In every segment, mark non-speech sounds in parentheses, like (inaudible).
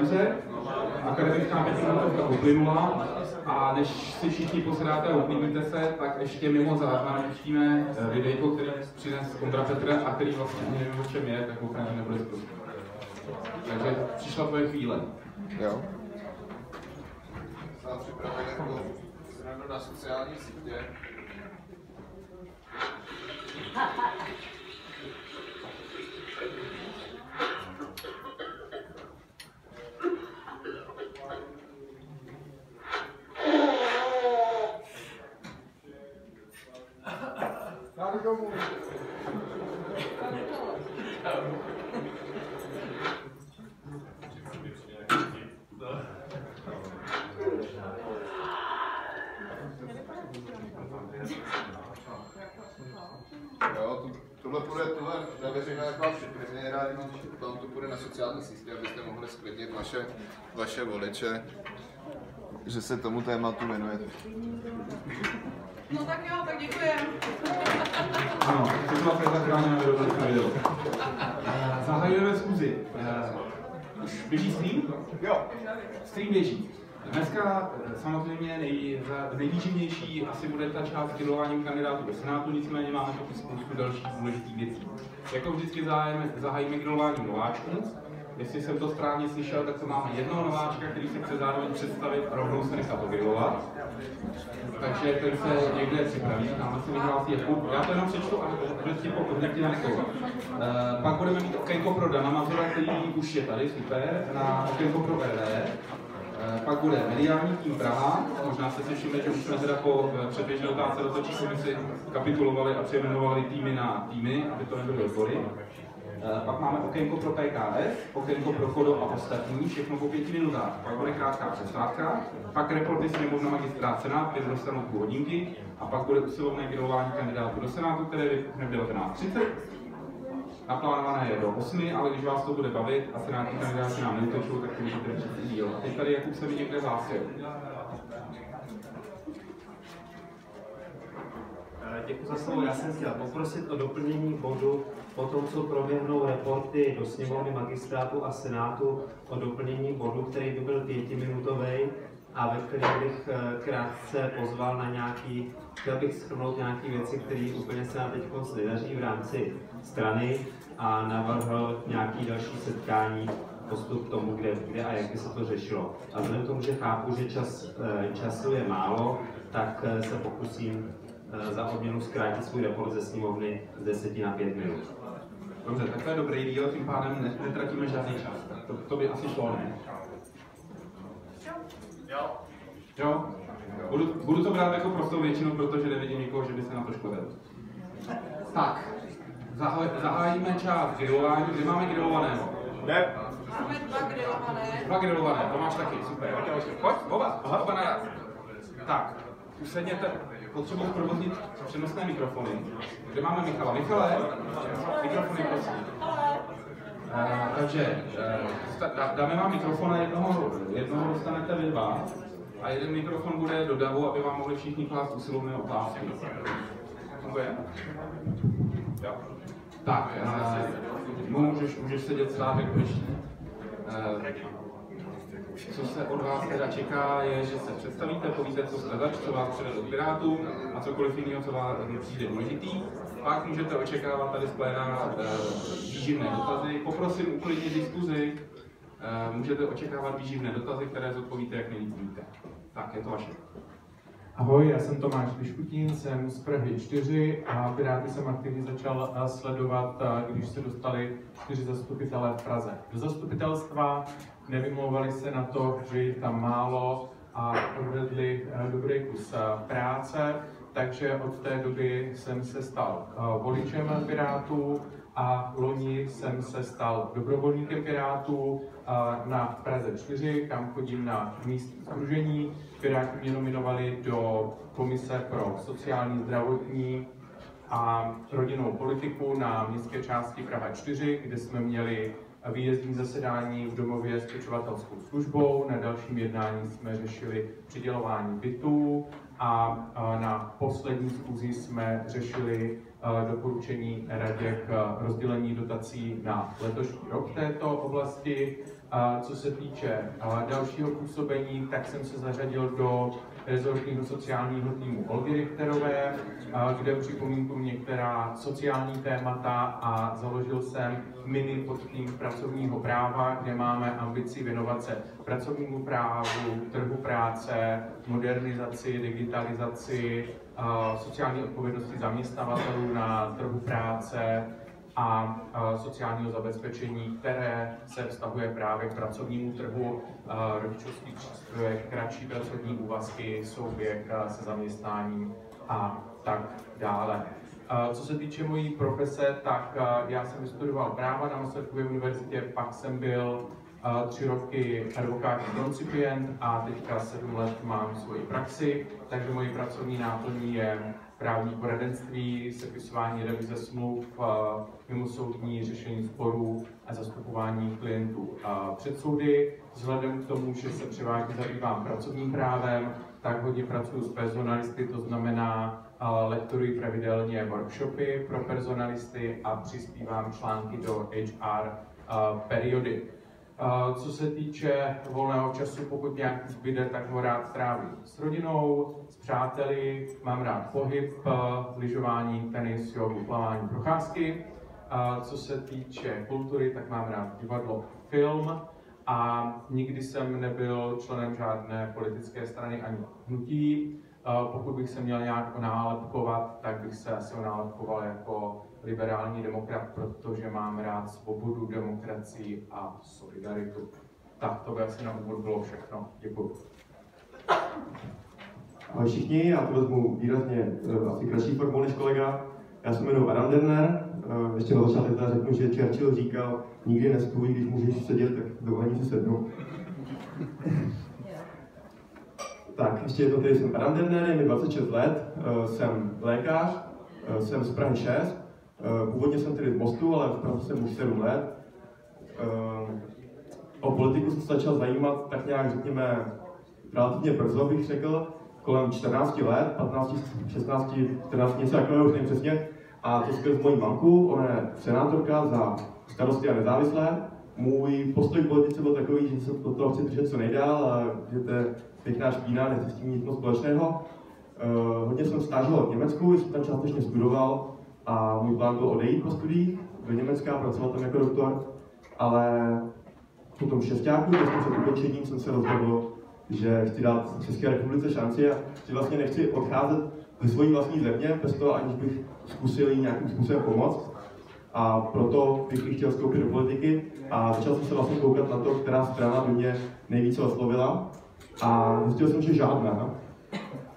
diskuze. Akademická pětiminutovka uplynula a než si všichni posedáte a uklidníte se, tak ještě mimo záznam pustíme eh, videjko, který přines Ondra Petr a který vlastně ani nevím, o čem je, tak opravdu nebude zprostý. Takže přišla tvoje chvíle. Jo. Jsem připravený jako srandu na sociální sítě. Jo, tu, tohle půjde, tohle na veřejná taková premiéra, jenom vám to půjde na sociální sítě, abyste mohli sklidnit vaše, vaše voliče, že se tomu tématu věnujete. No tak jo, tak děkujem. Ano, to byla zachráněna video. Eh, Zahajujeme schůzi. Eh, Už běží stream? Jo. Stream běží. Dneska eh, samozřejmě nej, nejvýživnější asi bude ta část dělování kandidátů do Senátu, nicméně máme taky spoustu dalších důležitých věcí. Jako vždycky zájem, zahájíme grilováním nováčků. Jestli jsem to správně slyšel, tak to máme jednoho nováčka, který se chce zároveň představit a rovnou se nechat ogrilovat. Takže ten se někde připraví, tam se vyhlásí Jakub. Já to jenom přečtu a prostě pokud nekovat. Uh, pak budeme mít okénko pro Dana Mazura, který už je tady, super, na okénko pro VD. Eh, Pak bude mediální tým Praha, možná jste si všimli, že už jsme teda po eh, předběžné otázce rozhodčí komisi kapitulovali a přejmenovali týmy na týmy, aby to nebyly odbory. Eh, Pak máme okénko pro PKS, okénko pro Kodo a ostatní, všechno po pěti minutách. Pak bude krátká přestávka, pak reporty sněmovna magistrát Senát, kde dostanou půl hodinky, a pak bude usilovné grilování kandidátů do Senátu, které vypukne v 19.30. Naplánované je do 8, ale když vás to bude bavit a senátní kandidáti nám neutečou, tak to můžete přijít díl. A teď tady Jakub se mi někde hlásil. Eh, Děkuji za slovo. Já jsem chtěl poprosit o doplnění bodu po tom, co proběhnou reporty do sněmovny magistrátu a senátu, o doplnění bodu, který by byl pětiminutový a ve kterém bych eh, krátce pozval na nějaký, chtěl bych shrnout nějaké věci, které úplně se nám teď nedaří v rámci strany a navrhl nějaký další setkání postup k tomu, kde, kde a jak by se to řešilo. A vzhledem k tomu, že chápu, že čas, eh, času je málo, tak eh, se pokusím eh, za odměnu zkrátit svůj report ze sněmovny z 10 na 5 minut. Dobře, tak to je dobrý díl, tím pádem ne- netratíme žádný čas. Tak to, to by asi šlo, ne? Jo? Budu, budu to brát jako prostou většinu, protože nevidím nikoho, že by se na to škodil. Tak, zahájíme část grilování. Kde máme grilovaného? Ne. Máme dva grilované. Dva grilované, to máš taky, super. Pojď, oba, oba naraz. Tak, usedněte, potřebuji zprovoznit přenosné mikrofony. Kde máme Michala? Michale, mikrofony prosím. Uh, takže uh, dá- dáme vám mikrofon a jednoho, jednoho dostanete vy dva. A jeden mikrofon bude do davu, aby vám mohli všichni klást usilovné otázky. Funguje? Tak, uh, můžeš, můžeš sedět stát jako ještě. Uh, co se od vás teda čeká, je, že se představíte, povíte, co jste zač, co vás přivedl k a cokoliv jiného, co vám přijde důležitý. Pak můžete očekávat tady z pléna eh, výživné dotazy. Poprosím uklidnit diskuzi. Eh, můžete očekávat výživné dotazy, které zodpovíte, jak nejlíp víte. Tak, je to vaše. Ahoj, já jsem Tomáš Piškutín, jsem z Prahy 4 a Piráty jsem aktivně začal eh, sledovat, eh, když se dostali čtyři zastupitelé v Praze. Do zastupitelstva nevymlouvali se na to, že je tam málo a odvedli eh, dobrý kus práce, takže od té doby jsem se stal voličem Pirátů a loni jsem se stal dobrovolníkem Pirátů na Praze 4, kam chodím na místní združení. Piráti mě nominovali do Komise pro sociální, zdravotní a rodinnou politiku na městské části Praha 4, kde jsme měli výjezdní zasedání v domově s pečovatelskou službou. Na dalším jednání jsme řešili přidělování bytů a na poslední schůzi jsme řešili a, doporučení radě k rozdělení dotací na letošní rok v této oblasti. Co se týče a dalšího působení, tak jsem se zařadil do rezortního sociálního týmu Olgy Richterové, a kde připomínkuji některá sociální témata a založil jsem mini podtým pracovního práva, kde máme ambici věnovat se pracovnímu právu, trhu práce, modernizaci, digitalizaci, a sociální odpovědnosti zaměstnavatelů na trhu práce, a sociálního zabezpečení, které se vztahuje právě k pracovnímu trhu, rodičovský příspěvek, kratší pracovní úvazky, souběh se zaměstnáním a tak dále. Co se týče mojí profese, tak já jsem vystudoval práva na Masarykově univerzitě, pak jsem byl tři roky advokát koncipient a teďka sedm let mám svoji praxi, takže mojí pracovní náplní je právní poradenství, sepisování revize smluv, mimosoudní řešení sporů a zastupování klientů před soudy. Vzhledem k tomu, že se převážně zabývám pracovním právem, tak hodně pracuji s personalisty, to znamená lektoruji pravidelně workshopy pro personalisty a přispívám články do HR periody. Co se týče volného času, pokud nějaký zbyde, tak ho rád trávím s rodinou, přáteli, mám rád pohyb, lyžování, tenis, jogu, plavání, procházky. Co se týče kultury, tak mám rád divadlo, film a nikdy jsem nebyl členem žádné politické strany ani hnutí. Pokud bych se měl nějak onálepkovat, tak bych se asi onálepkoval jako liberální demokrat, protože mám rád svobodu, demokracii a solidaritu. Tak to by asi na úvod bylo všechno. Děkuji. Ahoj všichni, já to vezmu výrazně uh, asi kratší formou než kolega. Já se jmenuji Adam Derner, uh, ještě na začátek teda řeknu, že Churchill říkal, nikdy nestůj, když můžeš sedět, tak dovolení si sednu. (laughs) tak, ještě jednou tady jsem Adam Derner, je mi 26 let, uh, jsem lékař, jsem z Prahy 6, uh, původně jsem tedy z Mostu, ale v Praze jsem už 7 let. O politiku jsem se začal zajímat tak nějak, řekněme, relativně brzo bych řekl, kolem 14 let, 15, 16, 14, něco takového, už nevím přesně. A to skrz mojí mamku, ona je senátorka za starosty a nezávislé. Můj postoj k politice byl takový, že se do toho chci držet co nejdál a že to je pěkná špína, nechci s tím nic moc společného. Uh, hodně jsem stážoval v Německu, jsem tam částečně studoval a můj plán byl odejít po studiích do Německa, pracovat tam jako doktor, ale po tom šestáku, těsně před ukončením, jsem se rozhodl, že chci dát České republice šanci a že vlastně nechci odcházet ze svojí vlastní země, bez toho, aniž bych zkusil jí nějakým způsobem pomoct. A proto bych chtěl vstoupit do politiky a začal jsem se vlastně koukat na to, která strana by mě nejvíce oslovila. A zjistil jsem, že žádná.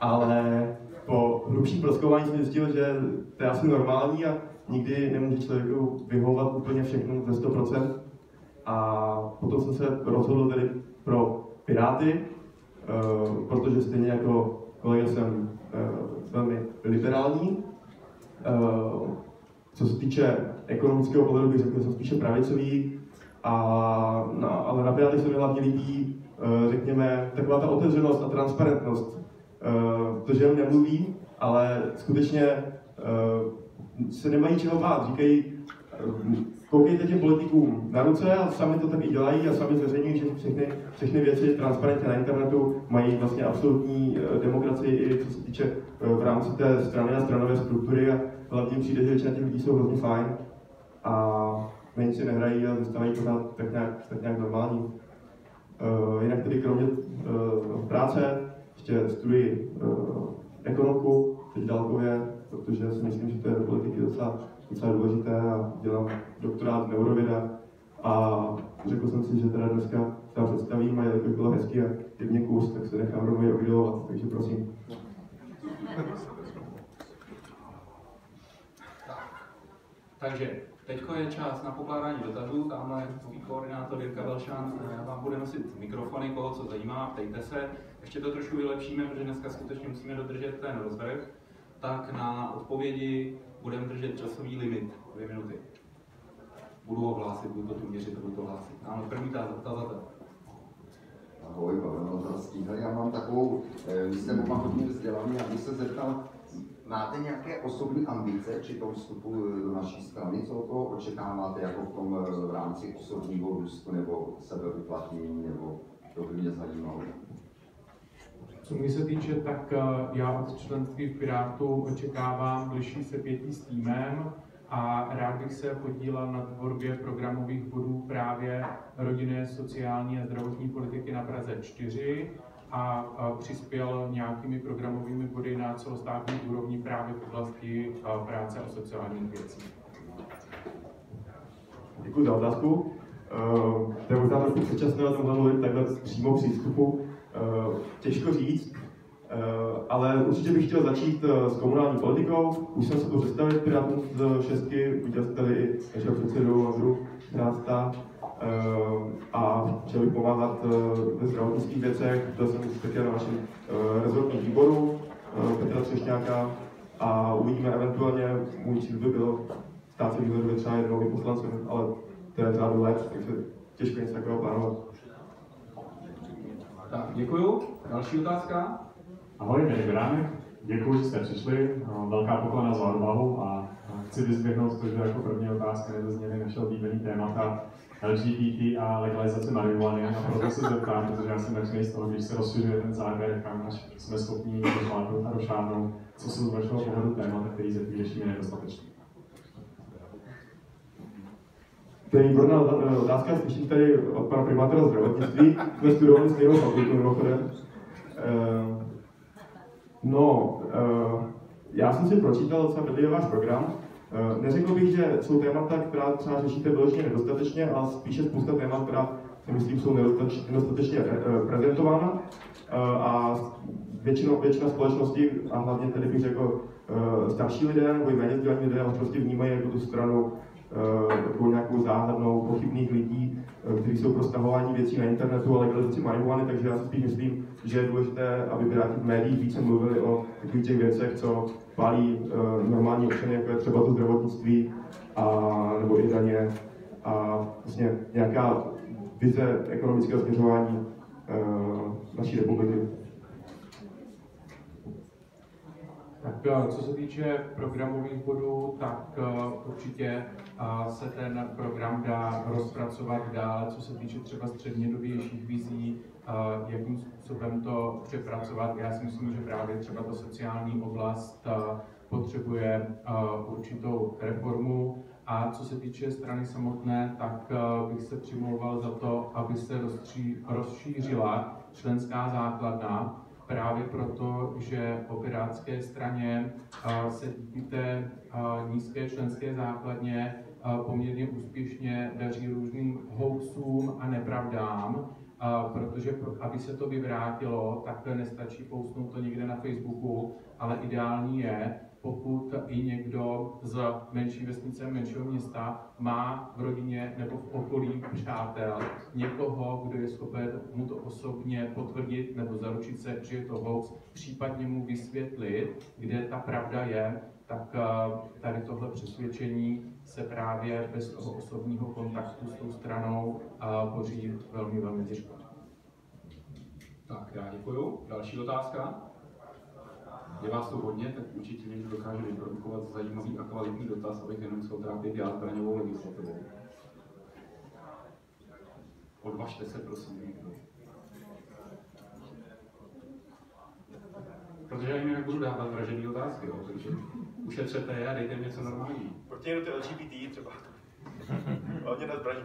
Ale po hlubším proskování jsem zjistil, že to je asi normální a nikdy nemůže člověku vyhovovat úplně všechno ze 100%. A potom jsem se rozhodl tedy pro Piráty, protože stejně jako kolega jsem uh, velmi liberální. Uh, co se týče ekonomického pohledu, bych řekl, že jsem spíše pravicový, a, na, ale na Piráty se mi hlavně líbí, řekněme, taková ta otevřenost a transparentnost. To, že nemluví, ale skutečně se nemají čeho bát. Říkají, koukejte těm politikům na ruce a sami to tak i dělají a sami zveřejňují, že všechny, všechny věci transparentně na internetu mají vlastně absolutní demokracii i co se týče v rámci té strany a stranové struktury a hlavně přijde, že většina těch lidí jsou hrozně fajn a méně si nehrají a zůstávají pořád tak nějak, tak nějak normální. Uh, jinak tedy kromě uh, práce ještě studuji uh, ekonomku, teď dálkově, protože si myslím, že to je do politiky docela docela důležité a dělám doktorát v neurovědách a řekl jsem si, že teda dneska tam představím a jelikož bylo hezky a mě kus, tak se nechám rovnou obidovat, takže prosím. Takže teď je čas na pokládání dotazů, tamhle tvůj koordinátor Jirka Velšan vám bude nosit mikrofony, koho co zajímá, ptejte se. Ještě to trošku vylepšíme, protože dneska skutečně musíme dodržet ten rozvrh, tak na odpovědi budeme držet časový limit, dvě minuty. Budu ho hlásit, budu to tu měřit, budu to hlásit. Ano, první tazatel. Ahoj, Pavel Nozarský. Já mám takovou, vy jste oba hodně vzdělaný, abych se zeptal, Máte nějaké osobní ambice při tom vstupu do naší strany? Co toho očekáváte jako v tom v rámci osobního růstu nebo sebeuplatnění, nebo to by mě zajímalo? Co mě se týče, tak já od členství v Pirátu očekávám bližší se pětí s týmem, a rád bych se podílel na tvorbě programových bodů právě rodinné, sociální a zdravotní politiky na Praze 4 a přispěl nějakými programovými body na celostátní úrovni právě v oblasti práce a sociálních věcí. Děkuji za otázku. To je možná trošku předčasné o tom mluvit takhle přímo přístupu. Uh, těžko říct, Eh, ale určitě bych chtěl začít eh, s komunální politikou. Už jsem se to představit Pirátům z šestky, viděl jste tady i našeho předsedu Andru Hrásta eh, a chtěl bych pomáhat ve zdravotnických věcech. Byl jsem už také na našem rezortním výboru Petra Třešňáka a uvidíme eventuálně, můj cíl by byl stát se výhledově třeba jednou poslancem, ale to je řádu let, takže těžko něco takového plánovat. Tak, děkuju. Další otázka? Ahoj, Mirek Beránek. Děkuji, že jste přišli. Velká poklona za odvahu a chci vyzvěhnout to, že jako první otázka nezazněly naše oblíbený témata LGBT a legalizace marihuany. A proto se zeptám, protože já jsem nadšený z toho, když se rozšiřuje ten závěr, kam až jsme schopni rozvládnout a došáhnout, co jsou z vašeho pohledu témata, který zatím řešíme nedostatečně. To je výborná otázka, slyším tady od pana primátora zdravotnictví. (laughs) Jsme studovali stejnou fakultu mimochodem. Eh, No, uh, já jsem si pročítal docela bedlivě váš program. Uh, neřekl bych, že jsou témata, která třeba řešíte vyloženě nedostatečně, ale spíše spousta témat, která si myslím jsou nedostatečně prezentována. A většinou, většina společnosti, a hlavně tedy bych řekl starší lidé nebo i méně lidé, prostě vnímají jako tu stranu takovou nějakou záhadnou pochybných lidí, kteří jsou pro stahování věcí na internetu a legalizaci marihuany, takže já si spíš myslím, že je důležité, aby Piráti v médiích více mluvili o takových těch věcech, co pálí uh, normální občany, jako je třeba to zdravotnictví a, nebo i daně a vlastně nějaká vize ekonomického směřování naší republiky. Tak eh, co se týče programových bodů, tak určitě se ten program dá rozpracovat dále, co se týče třeba střednědobějších vizí, jakým způsobem to přepracovat. Já si myslím, že právě třeba ta sociální oblast potřebuje určitou reformu. A co se týče strany samotné, tak bych se přimlouval za to, aby se rozšířila členská základna, právě proto, že o pirátské straně se díky té nízké členské základně poměrně úspěšně daří různým hoaxům a nepravdám, protože aby se to vyvrátilo, tak nestačí pousnout to někde na Facebooku, ale ideální je, pokud i někdo z menší vesnice, menšího města má v rodině nebo v okolí přátel někoho, kdo je schopen mu to osobně potvrdit nebo zaručit se, že je to hoax, případně mu vysvětlit, kde ta pravda je, tak eh, tady tohle přesvědčení se právě bez toho osobního kontaktu s tou stranou eh, velmi, velmi těžko. Tak, já děkuju. Další otázka. Je vás to hodně, tak určitě někdo dokáže vyprodukovat zajímavý a kvalitní dotaz, abych jenom musel trápit já zbraňovou legislativou. Odvažte se, prosím, někdo. Protože já jim jinak budu dávat vražený otázky, jo, takže ušetřete je a dejte mi něco normální. Pojďte jenom ty LGBT třeba. (laughs) Hodně na zbraní.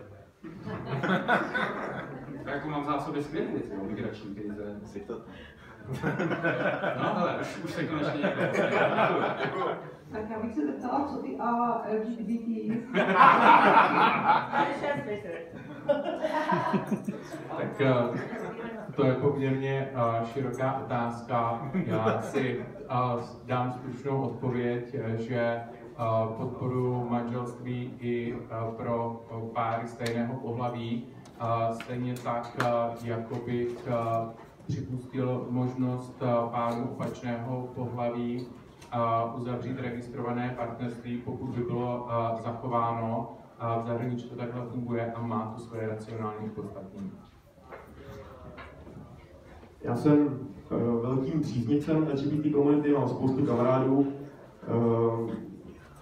tak (laughs) jako mám v zásobě skvělé věci, jo, migrační krize. No ale už, už se konečně někdo. Tak já bych se zeptala, co ty a LGBT. (laughs) tak eh, to je poměrně uh, široká otázka. Já si uh, dám stručnou odpověď, že podporu manželství i pro páry stejného pohlaví. Stejně tak, jako bych připustil možnost uh, párů opačného pohlaví uh, uzavřít registrované partnerství, pokud by bylo uh, zachováno. V zahraničí to takhle funguje a má to svoje racionální podstatní. Já jsem velkým příznivcem LGBT komunity, mám spoustu kamarádů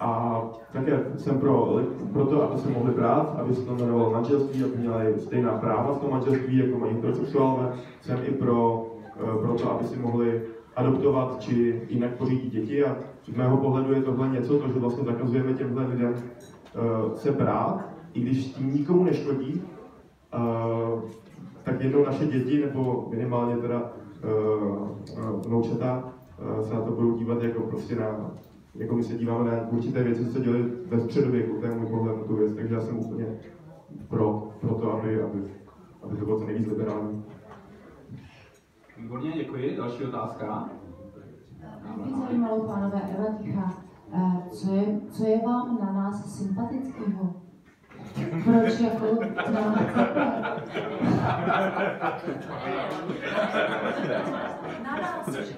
a také jsem pro, pro to, aby se mohli brát, aby se to jmenovalo manželství, aby měli stejná práva v tom manželství, jako mají heterosexuálové. Jsem i pro, uh, pro to, aby si mohli adoptovat či jinak pořídit děti. A z mého pohledu je tohle něco, to, že vlastně zakazujeme těmhle lidem uh, se brát, i když tím nikomu neškodí, uh, tak jednou naše děti, nebo minimálně teda vnoučata, se na to budou dívat jako prostě na, jako my se díváme na určité věci, co se děly ve středověku, to je můj pohled na tu věc, takže já jsem úplně pro, pro to, aby, aby, aby to bylo co nejvíc liberální. Výborně, děkuji. Další otázka. Mě zajímalo, pánové, Eva Ticha, co je, co je vám na nás sympatického? Proč jako (laughs) nám chcete?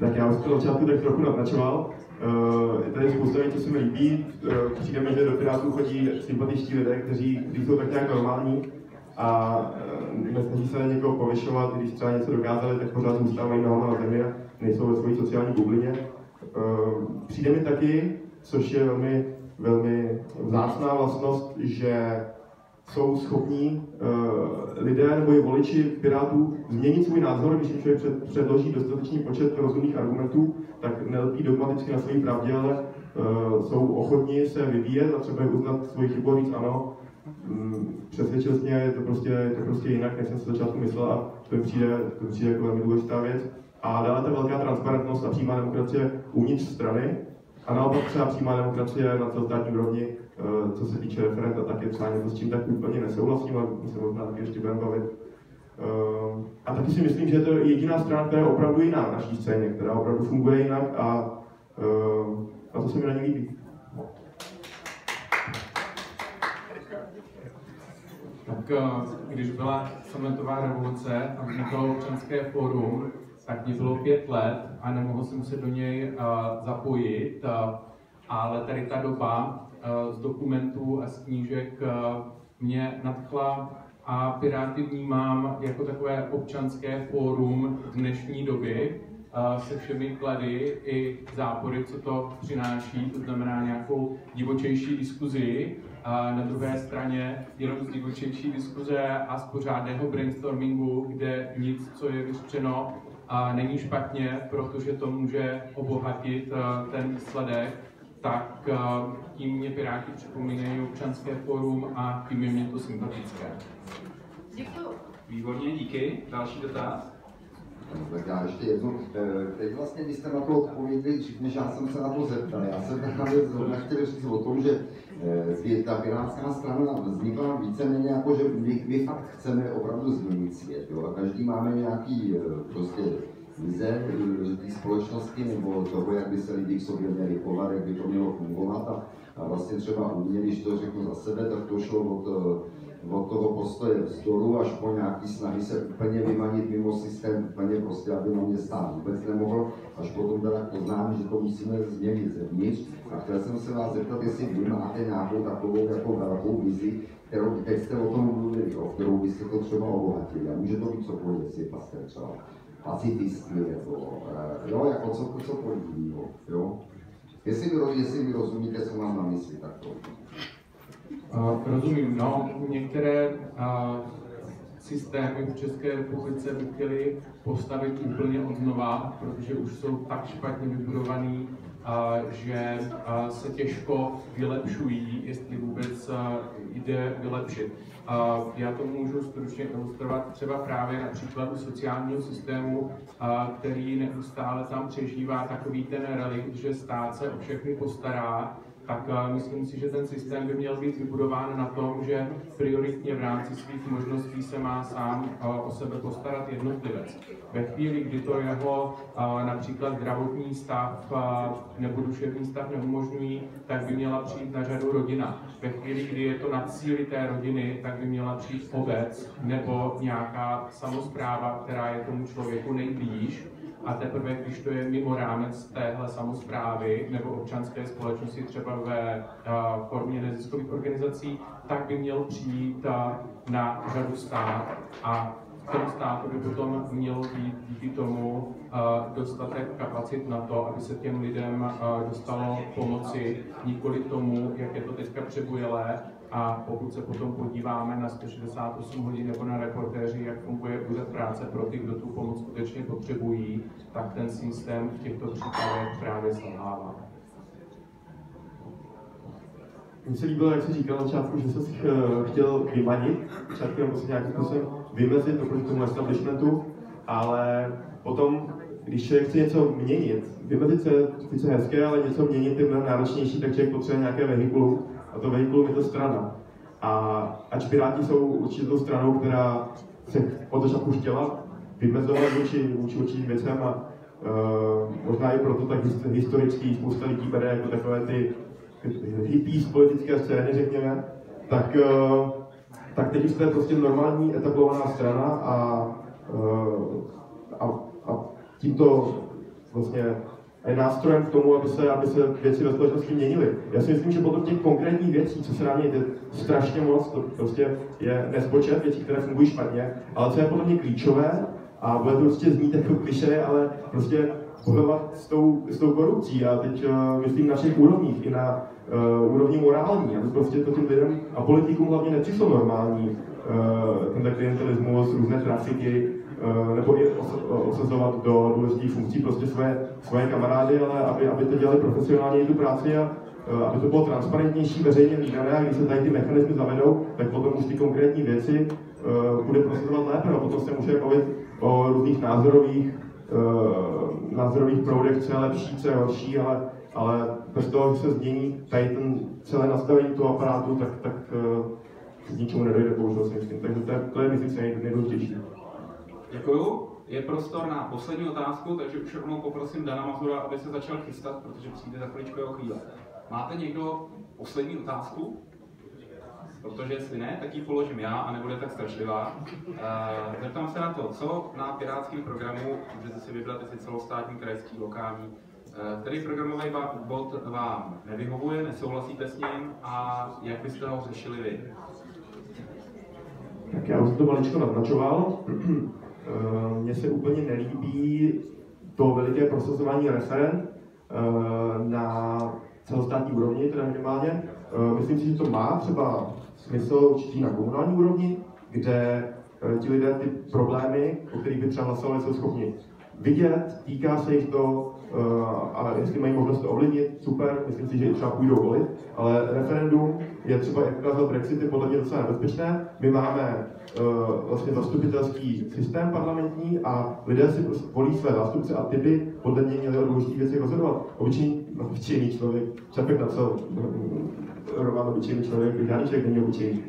Tak já už to začátku tak trochu naznačoval. Uh, je tady spousta věcí, co se mi líbí. Uh, přijde mi, že do Pirátů chodí sympatičtí lidé, kteří, kteří jsou tak nějak normální a uh, nesnaží se někoho povyšovat, když třeba něco dokázali, tak pořád zůstávají nohama na zemi a nejsou ve své sociální bublině. Přijde mi taky, což je velmi, velmi vzácná vlastnost, že jsou schopní uh, lidé nebo i voliči Pirátů změnit svůj názor, když jim člověk před, předloží dostatečný počet rozumných argumentů, tak nelpí dogmaticky na své pravdě, ale uh, jsou ochotní se vyvíjet a třeba uznat svoji chybu a říct ano, um, přesvědčil jsi je to prostě, to prostě jinak, než jsem si začátku myslel a to mi přijde, to mi přijde jako velmi důležitá věc. A dále ta velká transparentnost a přímá demokracie uvnitř strany, a naopak třeba přímá demokracie na celostátní úrovni, eh, co se týče referenta, tak je třeba něco, s čím tak úplně nesouhlasím, ale se možná taky ještě budeme bavit. Eh, a taky si myslím, že to je jediná strana, která je opravdu jiná v naší scéně, která opravdu funguje jinak a, eh, a to se mi na ní líbí. Tak když byla sametová revoluce a vzniklo občanské fórum, tak mě bylo pět let a nemohl jsem se do něj uh, zapojit, uh, ale tady ta doba uh, z dokumentů a z knížek mě nadchla a Piráty vnímám jako takové občanské fórum dnešní doby se všemi klady i zápory, co to přináší, to znamená nějakou divočejší diskuzi, a na druhé straně jenom z divočejší diskuze a z pořádného brainstormingu, kde nic, co je vyřčeno, a není špatně, protože to může obohatit uh, ten výsledek, tak uh, tím mě Piráti připomínají občanské fórum a tím je mě to sympatické. Děkuji. Výborně, díky. Další dotaz. Tak já ještě jednu. Teď vlastně, když jste na to odpověděli, než já jsem se na to zeptal, já jsem právě zrovna chtěl říct o tom, že ta pirátská strana vznikla víceméně jako, že my, my fakt chceme opravdu změnit svět. Jo? A každý máme nějaký prostě vize té společnosti nebo toho, jak by se lidi k sobě měli chovat, jak by to mělo fungovat. A, a vlastně třeba u mě, když to řeknu za sebe, tak to šlo od od toho postoje vzdoru až po nějaký snahy se úplně vymanit mimo systém, úplně prostě, aby na mě stát vůbec nemohl, až potom teda poznám, že to musíme změnit zevnitř. A chtěl jsem se vás zeptat, jestli vy máte nějakou takovou jako velkou vizi, kterou teď jste o tom mluvili, jo, kterou byste to třeba obohatili. A může to být cokoliv, jestli paster třeba pacifistní, eh, jo, jako co, cokoliv jiného, jo. Jestli vy, jestli vy rozumíte, co mám na mysli, tak to. Rozumím, no, některé systémy v České republice by chtěli postavit úplně od znova, protože už jsou tak špatně vybudovaný, že se těžko vylepšují, jestli vůbec jde vylepšit. Já to můžu stručně ilustrovat třeba právě na příkladu sociálního systému, který neustále tam přežívá takový ten relikt, že stát se o všechny postará, tak uh, myslím si, že ten systém by měl být vybudován na tom, že prioritně v rámci svých možností se má sám uh, o sebe postarat jednotlivec. Ve chvíli, kdy to jeho uh, například zdravotní stav nebo duševní stav neumožňují, tak by měla přijít na řadu rodina. Ve chvíli, kdy je to na cíli té rodiny, tak by měla přijít obec nebo nějaká samozpráva, která je tomu člověku nejblíž a teprve, když to je mimo rámec téhle samozprávy nebo občanské společnosti, třeba ve uh, formě neziskových organizací, tak by měl přijít uh, na řadu stát. A v tom státu by potom mělo být díky tomu dostatek kapacit na to, aby se těm lidem dostalo pomoci, nikoli tomu, jak je to teďka přebujelé, a pokud se potom podíváme na 168 hodin nebo na reportéři, jak funguje úřad práce pro ty, kdo tu pomoc skutečně potřebují, tak ten systém v těchto případech právě selhává. Mně se líbilo, jak jsi říkal na začátku, že jsi chtěl vymanit, začátku nebo se nějakým způsobem vymezit oproti tomu establishmentu, ale potom, když člověk chce něco měnit, vymezit se sice hezké, ale něco měnit je mnohem náročnější, tak člověk potřebuje nějaké vehikulu a to vehikulum je to strana. A ač Piráti jsou určitou stranou, která se od začátku chtěla vymezovat vůči, vůči určitým věcem a uh, možná i proto tak historický spousta lidí bere jako takové ty hippies politické scény, řekněme, tak, uh, tak teď jste prostě normální etablovaná strana a, uh, a, a tímto vlastně je nástrojem k tomu, aby se, aby se věci ve společnosti měnily. Já si myslím, že potom těch konkrétních věcí, co se měnit, je strašně moc, to prostě je nespočet věcí, které fungují špatně, ale co je podle mě klíčové, a bude to určitě znít jako kliše, ale prostě bojovat s tou, s tou korupcí a teď uh, myslím na všech úrovních, i na uh, úrovni morální, aby prostě to těm lidem a politikům hlavně nepřišlo normální, uh, tenhle klientelismus, různé trafiky, nebo i osazovat do důležitých funkcí prostě své, své kamarády, ale aby, aby to dělali profesionálně tu práci a uh, aby to bylo transparentnější, veřejně výdané a když se tady ty mechanismy zavedou, tak potom už ty konkrétní věci bude prosazovat lépe, no potom se může bavit o různých názorových, názorových proudech, co je lepší, co je horší, ale, ale bez toho, že se změní tady ten celé nastavení toho aparátu, tak, tak k ničemu nedojde, bohužel si myslím. Takže to je, to je myslím si nejdůležitější. Děkuju. Je prostor na poslední otázku, takže už rovnou poprosím Dana Mazura, aby se začal chystat, protože přijde za chviličku jeho chvíle. Máte někdo poslední otázku? Protože jestli ne, tak ji položím já a nebude tak strašlivá. Eh, zeptám se na to, co na pirátském programu, můžete si vybrat jestli celostátní, krajský, lokální, eh, který programový bod vám nevyhovuje, nesouhlasíte s ním a jak byste ho řešili vy? Tak já už to maličko naznačoval. Eh, mně se úplně nelíbí to veliké prosazování referent na celostátní úrovni, teda minimálně. Myslím si, že to má třeba smysl určitý na komunální úrovni, kde eh, ti lidé ty problémy, o kterých by třeba hlasovali, jsou schopni vidět, týká se jich to, uh, a jestli mají možnost to ovlivnit, super, myslím si, že třeba půjdou volit, ale referendum je třeba, jak ukázal Brexit, je podle mě docela nebezpečné. My máme uh, vlastně zastupitelský systém parlamentní a lidé si volí své zástupce a ty by podle mě měli o důležitých věcech rozhodovat. Obyčejný, no, obyčejný člověk, čapek na co, Roman obyčejný člověk, žádný člověk není obyčejný.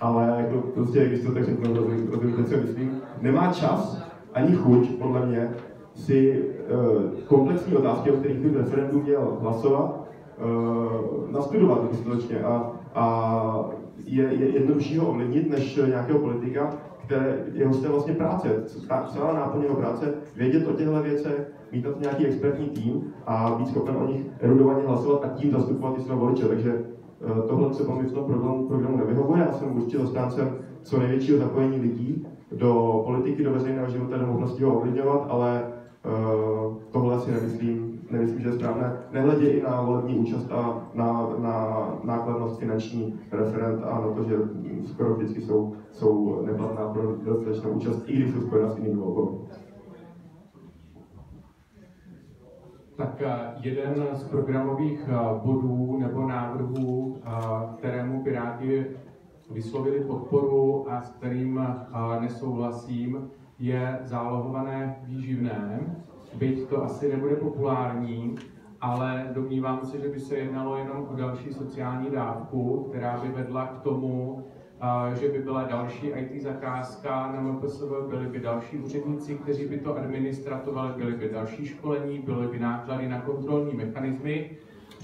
Ale jako prostě, když to tak řeknu, rozumíte, co myslím, nemá čas ani chuť, podle mě, si uh, komplexní otázky, o kterých by v referendu měl hlasovat, uh, nastudovat dostatečně a, a je, je jednodušší ho ovlivnit než nějakého politika, které je vlastně práce, celá náplň jeho práce, vědět o těchto věcech, mít nějaký expertní tým a být schopen o nich erudovaně hlasovat a tím zastupovat i své voliče. Takže uh, tohle třeba mi v tom programu, programu nevyhovuje. Já jsem určitě zastáncem co největšího zapojení lidí do politiky, do veřejného života, do možnosti ho ovlivňovat, ale uh, tohle si nemyslím, nemyslím, že je správné. Nehledě i na volební účast a na, na nákladnost finanční referent a na to, že skoro vždycky jsou, jsou neplatná pro dostatečnou účast, i když jsou spojena s jinými volbami. Tak eh, jeden z programových eh, bodů nebo návrhů, kterému Piráti vyslovili podporu a s kterým nesouhlasím, je zálohované výživné. Byť to asi nebude populární, ale domnívám se, že by se jednalo jenom o další sociální dávku, která by vedla k tomu, že by byla další IT zakázka na MPSV, byly by další úředníci, kteří by to administratovali, byly by další školení, byly by náklady na kontrolní mechanismy,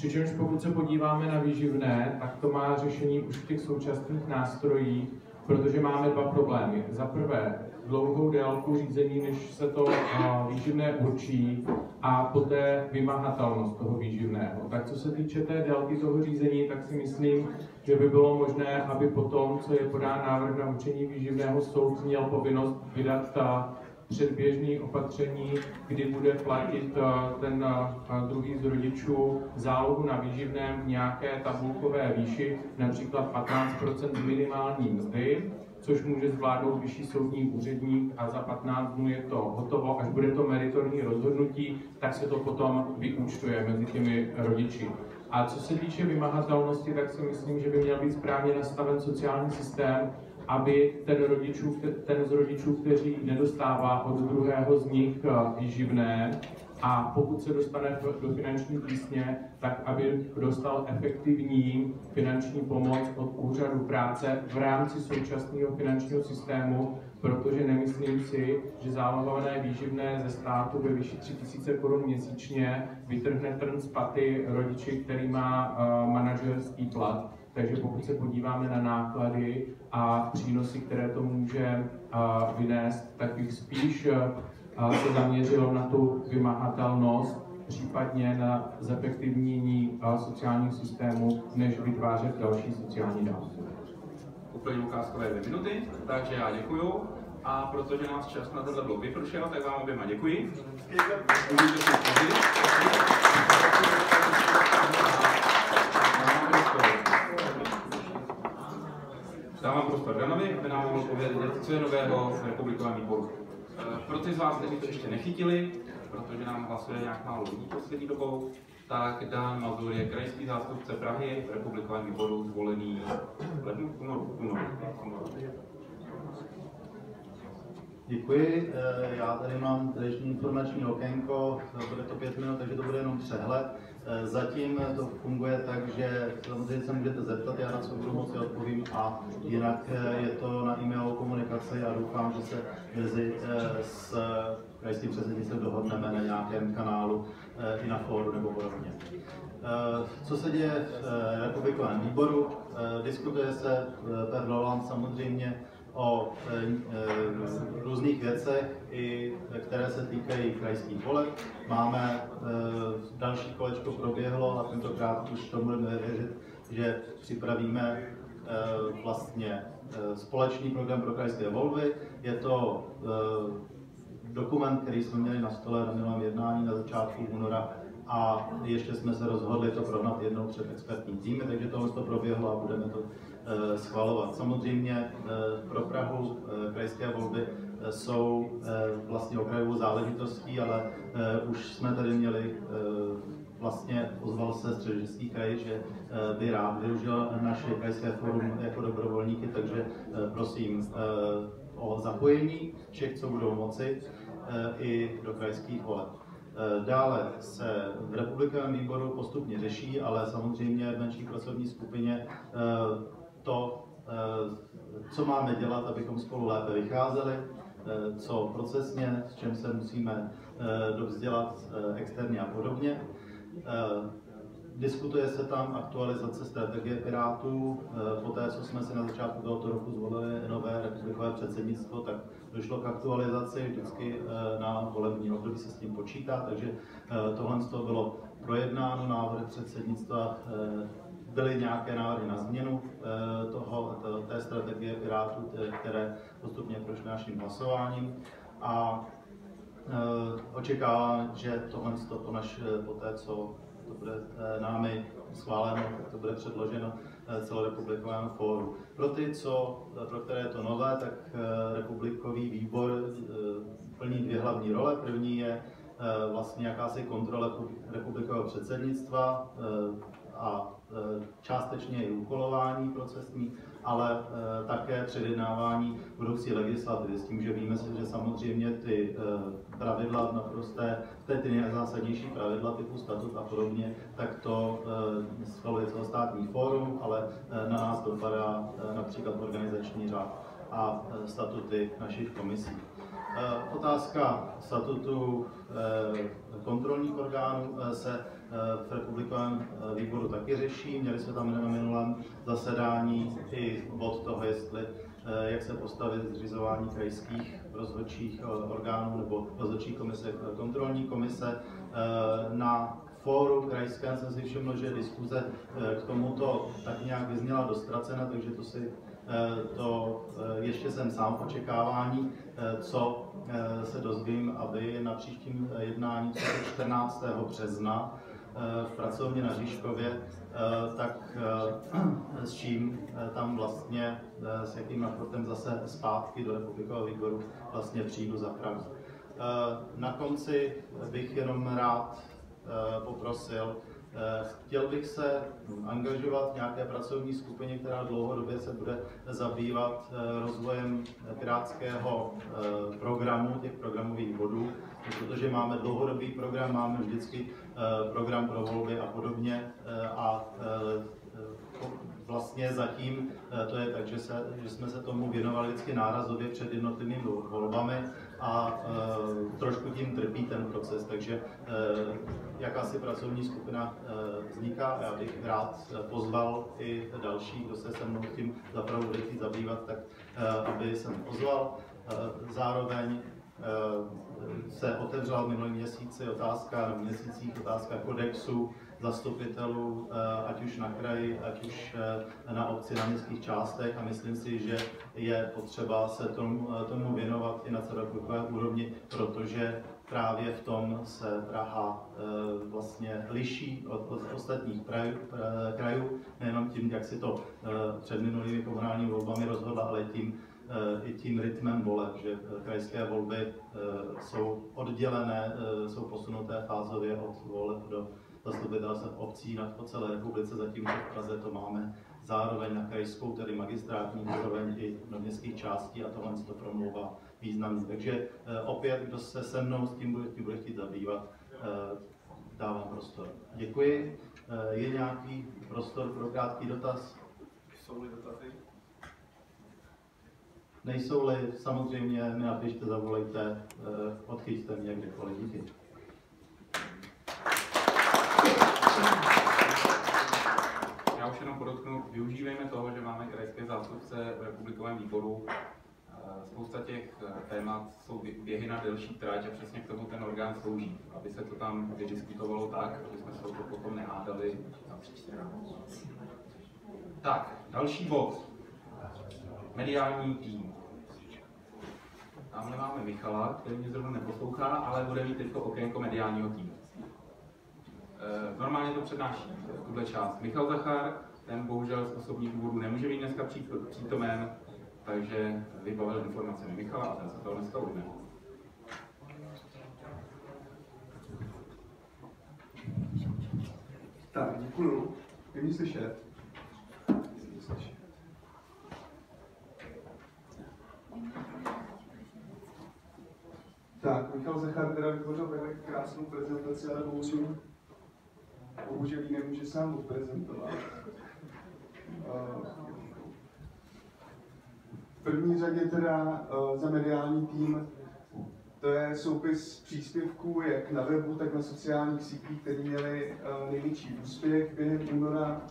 Přičemž pokud se podíváme na výživné, tak to má řešení už v těch současných nástrojích, protože máme dva problémy. Za prvé, dlouhou délku řízení, než se to výživné určí a poté vymahatelnost toho výživného. Tak co se týče té délky toho řízení, tak si myslím, že by bylo možné, aby potom, co je podán návrh na určení výživného, soud měl povinnost vydat ta předběžný opatření, kdy bude platit ten druhý z rodičů zálohu na výživném v nějaké tabulkové výši, například 15% minimální mzdy, což může zvládnout vyšší soudní úředník a za 15 dnů je to hotovo. Až bude to meritorní rozhodnutí, tak se to potom vyúčtuje mezi těmi rodiči. A co se týče vymahatelnosti, tak si myslím, že by měl být správně nastaven sociální systém, aby ten, rodičů, ten z rodičů, kteří nedostává od druhého z nich eh, výživné, a pokud se dostane do finanční tísně, tak aby dostal efektivní finanční pomoc od úřadu práce v rámci současného finančního systému, protože nemyslím si, že zálohované výživné ze státu ve výši 3000 korun měsíčně vytrhne trn z paty rodiči, který má uh, manažerský plat. Takže pokud se podíváme na náklady a přínosy, které to může vynést, tak bych spíš se zaměřil na tu vymahatelnost, případně na zefektivnění sociálních systémů, než vytvářet další sociální dávky. Úplně ukázkové dvě minuty, takže já děkuju. A protože nás čas na tenhle blok vypršel, tak vám oběma děkuji. Prostor Danovi, aby nám mohl povědět, co je nového v republikovém výboru. Eh, pro ty z vás, kteří to ještě nechytili, protože nám hlasuje nějak málo lidí poslední dobou, tak Dan Mazur je krajský zástupce Prahy v republikovém výboru zvolený v lednu, únoru, únoru. Děkuji. Eh, já tady mám dnešní informační okénko, bude to pět minut, takže to bude jenom přehled. Eh, zatím to funguje tak, že samozřejmě se můžete zeptat, já na co budu moci odpovím a jinak eh, je to na e-mailovou komunikaci a doufám, že se mezi s krajským předsednictvím dohodneme na nějakém kanálu i na fóru nebo podobně. Co se děje v republikovém výboru? Diskutuje se Per Roland samozřejmě o e, e, různých věcech, i, které se týkají krajských voleb. Máme e, další kolečko proběhlo a tentokrát už tomu budeme věřit, že připravíme vlastně společný program pro krajské volby. Je to dokument, který jsme měli na stole na minulém jednání na začátku února a ještě jsme se rozhodli to prohnat jednou před expertní týmy, takže tohle to proběhlo a budeme to schvalovat. Samozřejmě eh, pro Prahu eh, krajské volby jsou vlastně okrajovou záležitostí, ale už jsme tady měli vlastně ozval se středočeský kraj, že by rád využil naše krajské forum jako dobrovolníky, takže prosím o zapojení všech, co budou moci, i do krajských voleb. Dále se v republikovém výboru postupně řeší, ale samozřejmě v menší pracovní skupině to, eh, co máme dělat, abychom spolu lépe vycházeli, eh, co procesně, s čem se musíme eh, dovzdělat externě a podobně. Diskutuje se tam aktualizace strategie Pirátů. Poté, co jsme si na začátku tohoto roku zvolili nové republikové předsednictvo, tak došlo k aktualizaci. Vždycky na volební období se s tím počítá, takže tohle bylo projednáno. Návrh předsednictva byly nějaké návrhy na změnu eh, toho, té strategie Pirátů, které postupně prošly naším hlasováním. A eh, očekávám, že tohle po, naš, po té, co to bude eh, námi schváleno, tak to bude předloženo celorepublikovému fóru. Pro ty, co, pro které je to nové, tak republikový výbor plní dvě hlavní role. První je vlastně jakási kontrola republikového předsednictva a e, částečně i úkolování procesní, ale e, také předjednávání budoucí legislativy. S tím, že víme si, že samozřejmě ty e, pravidla naprosté, ty, ty nejzásadnější pravidla typu statut a podobně, tak to schvaluje celostátní fórum, ale na nás dopadá například organizační řád a statuty našich komisí. Otázka statutu kontrolních orgánů se v republikovém eh, výboru taky řeší. Měli jsme tam na minulém zasedání i bod toho, jestli jak se postavit zřizování krajských rozhodčích orgánů nebo rozhodčí komise, kontrolní komise. Na fóru krajském jsem si všiml, že diskuze k tomuto tak nějak vyzněla dostracena, takže to si to ještě jsem sám očekávání, co se dozvím, aby na příštím jednání, co je 14. března, v pracovně na Žižkově, tak (clears throat) s čím tam vlastně, s jakým naprotem zase zpátky do republikového výboru vlastně přijdu za Prahu. Na konci bych jenom rád poprosil, Chtěl bych se angažovat v nějaké pracovní skupině, která dlouhodobě se bude zabývat rozvojem pirátského programu, těch programových bodů, protože máme dlouhodobý program, máme vždycky program pro volby a podobně a vlastně zatím to je tak, že, se, že jsme se tomu věnovali vždycky nárazově před jednotlivými volbami a trošku tím trpí ten proces, takže jakási pracovní skupina vzniká. Já bych rád pozval i další, kdo se se mnou tím zapravdu bude zabývat, tak aby jsem pozval. Zároveň se otevřela v minulý měsíci otázka, nebo měsících otázka kodexu zastupitelů, eh, ať už na kraji, ať už eh, na obci, na městských částech. A myslím si, že je potřeba se tomu, eh, tomu věnovat i na celorepublikové úrovni, protože právě v tom se Praha vlastně liší od, od ostatních krajů, krajů, nejenom tím, jak si to před minulými komunálními volbami rozhodla, ale tím, i tím rytmem voleb, že krajské volby jsou oddělené, jsou posunuté fázově od voleb do zastupitelstv obcí na, po celé republice, zatímco v Praze to máme zároveň na krajskou, tedy magistrátní úroveň i do městských částí a tohle to promlouvá významně. Takže eh, opět, kdo se se mnou s tím bude, tím bude chtít zabývat, eh, dávám prostor. Děkuji. Eh, je nějaký prostor pro krátký dotaz? Jsou-li dotazy? Nejsou-li, samozřejmě mi napište, zavolejte, odchyťte mě kdekoliv. Díky. Já už jenom podotknu, využívejme toho, že máme krajské zástupce v republikovém výboru. Eh, spousta těch eh, témat jsou běhy na delší tráť a přesně k tomu ten orgán slouží, aby se to tam vydiskutovalo tak, aby jsme se to potom nehádali. Tak, další bod. Mediální tým. Tamhle máme Michala, který mě zrovna neposlouchá, ale bude mít teď okénko mediálního týmu. Eh, normálně to přednáší, tuhle část. Michal Zachar, ten bohužel z osobních důvodů nemůže být dneska přítomen, takže vybavil informacemi Michala a ten se toho dneska ujme. Tak, děkuju. Je mě slyšet? Tak, Michal Zachar teda vytvořil velmi krásnou prezentaci, ale bohužel bohužel ji nemůže sám odprezentovat. V první řadě teda za mediální tým to je soupis příspěvků jak na webu, tak na sociálních sítích, které měly největší úspěch během února.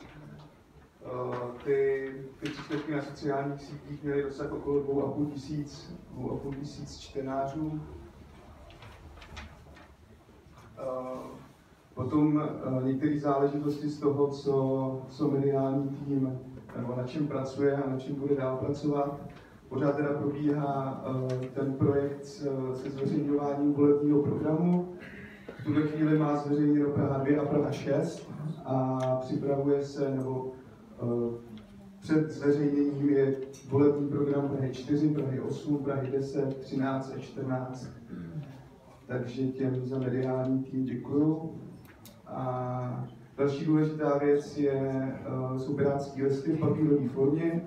Ty, ty příspěvky na sociálních sítích měly dosah okolo 2,5 tisíc, 2,5 tisíc čtenářů. Potom uh, některé záležitosti z toho, co, co mediální tým nebo na čem pracuje a na čem bude dál pracovat. Pořád teda probíhá uh, ten projekt se zveřejňováním volebního programu. V tuhle chvíli má zveřejněno Praha 2 a Praha 6 a připravuje se, nebo uh, před zveřejněním je volební program Prahy 4, Prahy 8, Prahy 10, 13 a 14. Takže těm za mediální tým děkuju. A další důležitá věc je, uh, jsou pirátské listy v papírové formě,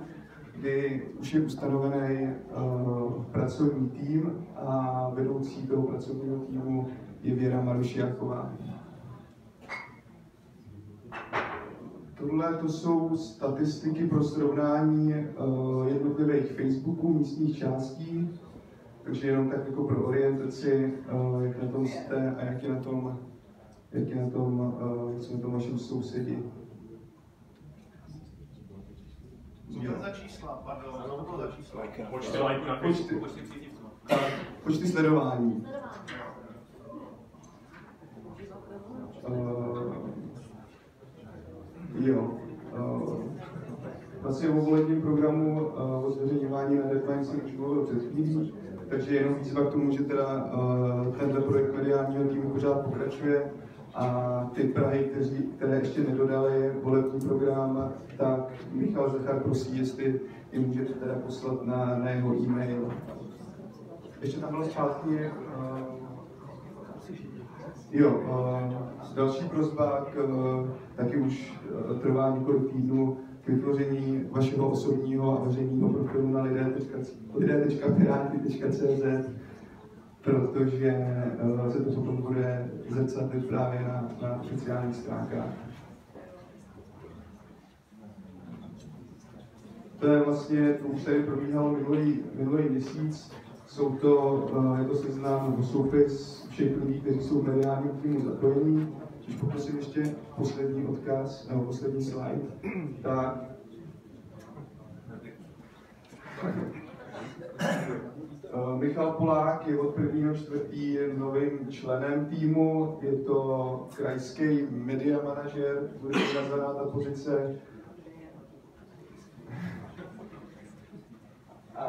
kdy už je ustanovený uh, pracovní tým a vedoucí toho pracovního týmu je Věra Marušiaková. Tohle to jsou statistiky pro srovnání uh, jednotlivých Facebooků místních částí, takže jenom tak jako pro orientaci, uh, jak na tom jste a jak je na tom jak je na tom, uh, jak jsme to vašem sousedi. Co to za čísla? Pardon, co to za čísla? Počty lajků na Počty. Facebooku, počty příznivců. Tak, počty sledování. Uh, jo. Uh, vlastně o volebním programu uh, o zveřejňování na deadline jsem už mluvil před chvílí, takže jenom výzva k tomu, že teda uh, tenhle projekt mediálního týmu pořád pokračuje a ty Prahy, kteří, které ještě nedodali volební program, tak Michal Zachar prosí, jestli je můžete teda poslat na, na jeho e-mail. Ještě tam bylo zpátky, uh, jo, uh, další prozba k, uh, taky už trvá několik týdnů vytvoření vašeho osobního a veřejného profilu na lidé.piráty.cz protože uh, se to potom bude zrcadlit právě na, na oficiálních stránkách. To je vlastně, to už tady probíhalo minulý, minulý měsíc, jsou to, uh, je to seznam soupis všech lidí, kteří jsou v mediálním týmu zapojení. Když poprosím ještě poslední odkaz, nebo poslední slide, tak Uh, Michal Polák je od 1. čtvrtý novým členem týmu, je to krajský media manažer, bude nazvaná ta pozice. A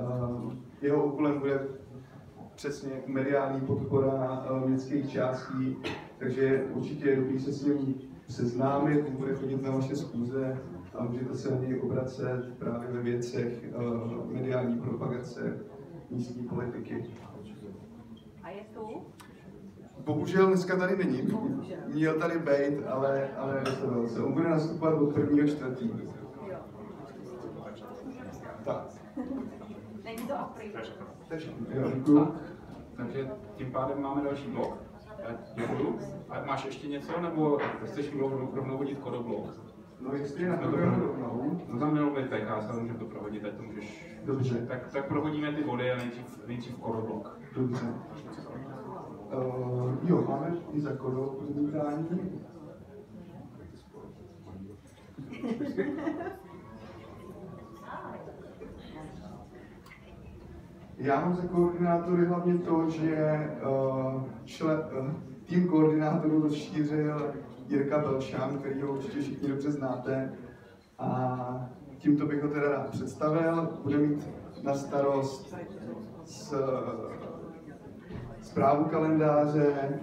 uh, jeho úkolem bude přesně mediální podpora uh, městských částí, takže určitě je dobrý se s ním seznámit, on bude chodit na vaše schůze a můžete se na něj obracet právě ve věcech uh, mediální propagace místní politiky. A je tu? Bohužel dneska tady není. Měl tady být, ale, ale se. On bude nastupovat od prvního čtvrtý. Tak. Není to apríl. Takže, jo, děkuju. Takže tím pádem máme další blok. Já Děkuju. A máš ještě něco, nebo chceš hodit kodoblok? No jestli je na to rovnou. No tam mělo být PK, se můžeme to prohodit, ať to můžeš... Dobře. Tak, tak prohodíme ty body a nejdřív, nejdřív kodoblok. Dobře. Uh, jo, máme i za kodo (laughs) Já mám za koordinátory hlavně to, že uh, člen, uh, tým koordinátorů rozšířil Jirka Belšán, který ho určitě všichni dobře znáte. A tímto bych ho teda rád představil. Bude mít na starost s, zprávu kalendáře,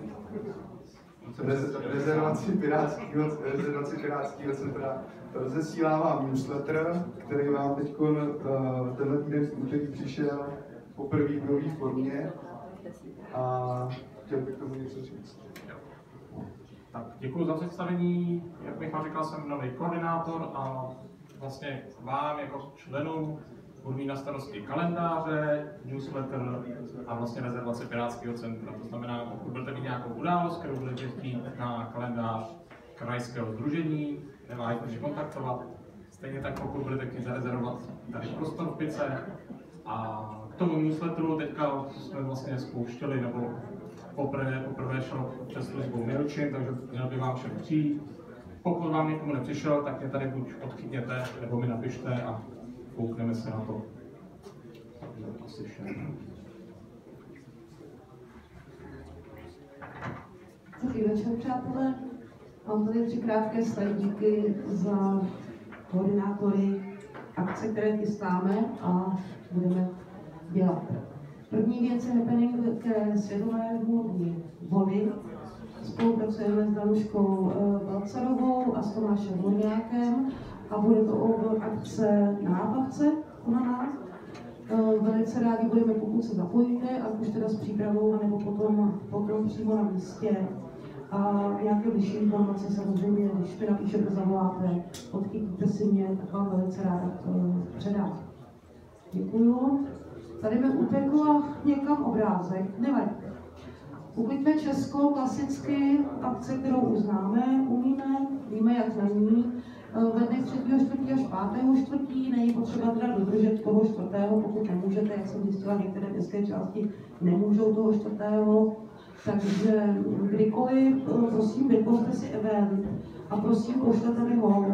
rez, rezervaci pirátského, rezervaci pirátského centra. Rozesílám vám newsletter, který vám teď tenhle týden v úterý přišel poprvé v nové formě. A chtěl bych tomu něco říct. Tak děkuji za představení. Jak bych vám říkal, jsem nový koordinátor a vlastně vám jako členům budu mít na starosti kalendáře, newsletter a vlastně rezervace Pirátského centra. To znamená, pokud budete mít nějakou událost, kterou budete chtít na kalendář krajského združení, neváhejte mě kontaktovat. Stejně tak, pokud budete chtít zarezervovat tady prostor v Pice. A k tomu newsletteru teďka jsme vlastně spouštěli, nebo poprvé, poprvé šel přes službou MailChimp, takže měl by vám všem přijít. Pokud vám někomu nepřišel, tak mě tady buď odchytněte, nebo mi napište a koukneme se na to. Asi. Dobrý večer, přátelé. Mám tady tři krátké slajdíky za koordinátory akce, které chystáme a budeme dělat. První věc je happening ke světovému dní vody. Spolupracujeme s Danuškou Balcarovou a s Tomášem Horňákem a bude to o akce Nápavce konaná. Velice rádi budeme, pokud se zapojíte, ať už teda s přípravou, nebo potom, potom přímo na místě. A nějaké bližší informace samozřejmě, když mi napíšete, zavoláte, odchytíte si mě, tak vám velice ráda předám. Děkuju. Tady mi utekl někam obrázek, nevadí. Uklidme Česko klasicky, akce, kterou uznáme, umíme, víme, jak na ní. Ve dnech 3. čtvrtí až 5. čtvrtí není potřeba teda dodržet toho čtvrtého, pokud nemůžete, jak jsem zjistila, některé městské části nemůžou toho čtvrtého. Takže kdykoliv, prosím, vytvořte si event a prosím, pošlete mi ho,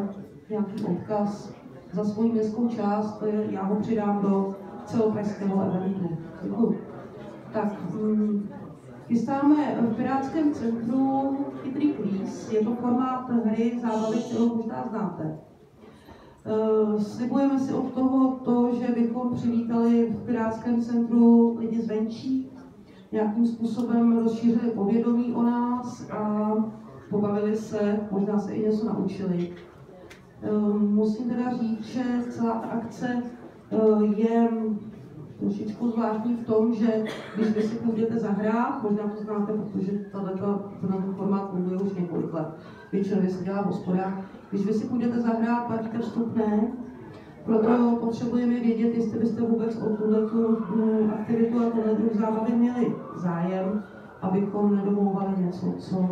nějaký odkaz, za svoji městskou část, já ho přidám do celopražského eventu. Děkuji. Tak, hm, chystáme v Pirátském centru chytrý kvíz. Je to formát hry zábavy, kterou možná znáte. Uh, slibujeme si od toho to, že bychom přivítali v Pirátském centru lidi zvenčí, nějakým způsobem rozšířili povědomí o nás a pobavili se, možná se i něco naučili. Uh, musím teda říct, že celá ta akce je trošičku zvláštní v tom, že když vy si půjdete zahrát, možná to znáte, protože ten formát funguje už několik let, většinově se dělá v hospodách, když vy si půjdete zahrát, platíte vstupné, proto potřebujeme vědět, jestli byste vůbec o tuhle mm, aktivitu a tohle druh zábavy měli zájem, abychom nedomlouvali něco, co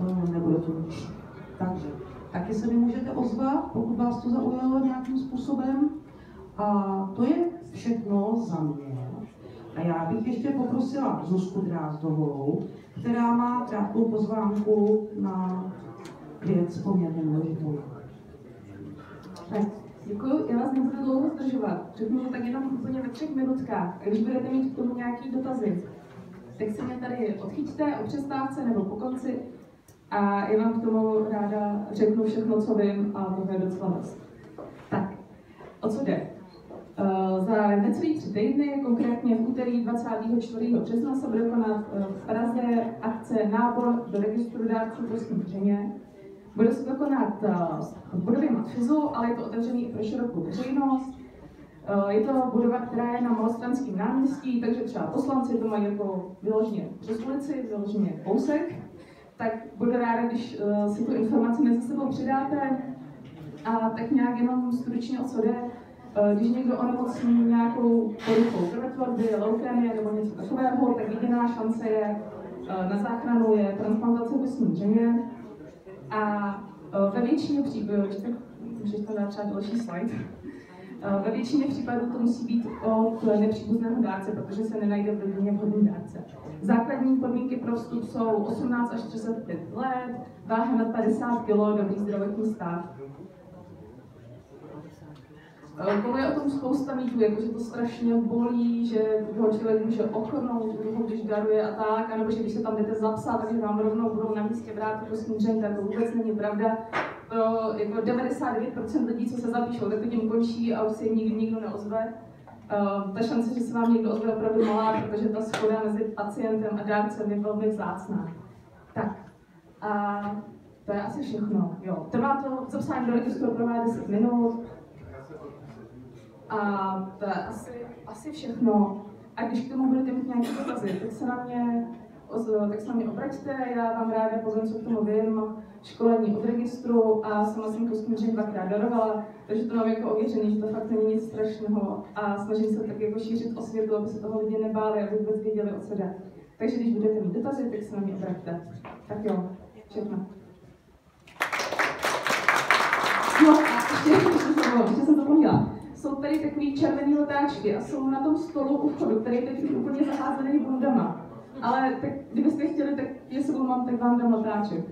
eh, nebude funkční. Takže taky se mi můžete ozvat, pokud vás to zaujalo nějakým způsobem. A to je všechno za mě. A já bych ještě poprosila Zuzku Drázdovou, která má krátkou pozvánku na věc poměrně důležitou. Tak, děkuji, já vás nebudu dlouho zdržovat. Řeknu to tak jenom úplně ve třech minutkách. A když budete mít k tomu nějaký dotazy, tak si mě tady odchyťte o přestávce nebo po konci a já vám k tomu ráda řeknu všechno, co vím a to je docela dost. Tak, o co jde? Uh, za necelý tři týdny, konkrétně v úterý 24. března, se bude konat uh, v Praze akce Nábor do registru dárců kostní dřeně. Bude se to konat uh, v budově Matfizu, ale je to otevřený i pro širokou veřejnost. Je to budova, která je na Malostranském náměstí, takže třeba poslanci to mají jako vyloženě přes ulici, vyloženě kousek. Tak budu ráda, když si tu informaci mezi sebou přidáte. A tak nějak jenom stručně o co jde. Eh, když někdo onemocní nějakou poruchou krvetvorby, leukémie nebo něco takového, tak jediná šance je eh, na záchranu je transplantace kostní dřeně. A eh, ve většině případů, můžeš to dát třeba další slide, ve většině případů to musí být od nepříbuzného dárce, protože se nenajde v rodině vhodný dárce. Základní podmínky pro vstup jsou 18 až 35 let, váha nad 50 kg, dobrý zdravotní stav. Koluje o tom spousta mýtů, jako že to strašně bolí, že toho člověk může ochrnout, když daruje a tak, anebo že když se tam jdete zapsat, takže vám rovnou budou na místě brát jako snížení, tak to vůbec není pravda. Pro jako 99% lidí, co se zapíšou, tak tím končí a už se nikdy nikdo neozve. Uh, ta šance, že se vám někdo ozve, je opravdu malá, protože ta schoda mezi pacientem a dárcem je velmi vzácná. Tak, a to je asi všechno. Jo. Trvá to, zapsání do registru trvá 10 minut, a to je asi, asi všechno. A když k tomu budete mít nějaké dotazy, tak se na mě tak se na mě obraťte, já vám ráda povím, co k tomu vím, školení od registru a sama jsem kostníři dvakrát darovala, takže to mám jako ověřený, že to fakt není nic strašného a snažím se tak jako šířit osvětu, aby se toho lidi nebáli, aby vůbec věděli, o co jde. Takže když budete mít dotazy, tak se na mě obraťte. Tak jo, všechno. No a ještě, ještě jsem zapomněla jsou tady takové červené letáčky a jsou na tom stolu u vchodu, který je teď úplně zaházený bundama. Ale tak, kdybyste chtěli, tak je sebou mám, tak vám dám letáček.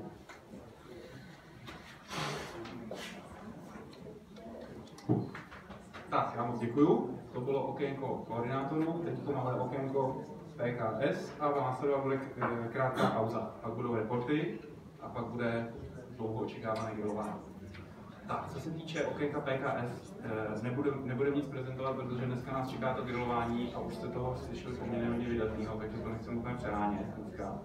Tak, já moc děkuju. To bylo okénko koordinátorů, teď to malé okénko PKS a následovat bude krátká pauza. Pak budou reporty a pak bude dlouho očekávané grilování. Tak, co se týče okénka PKS, eh, nebudeme nebude nic prezentovat, protože dneska nás čeká to grilování a už jste toho slyšeli poměrně hodně vydatného, takže to nechci úplně přehánět dneska.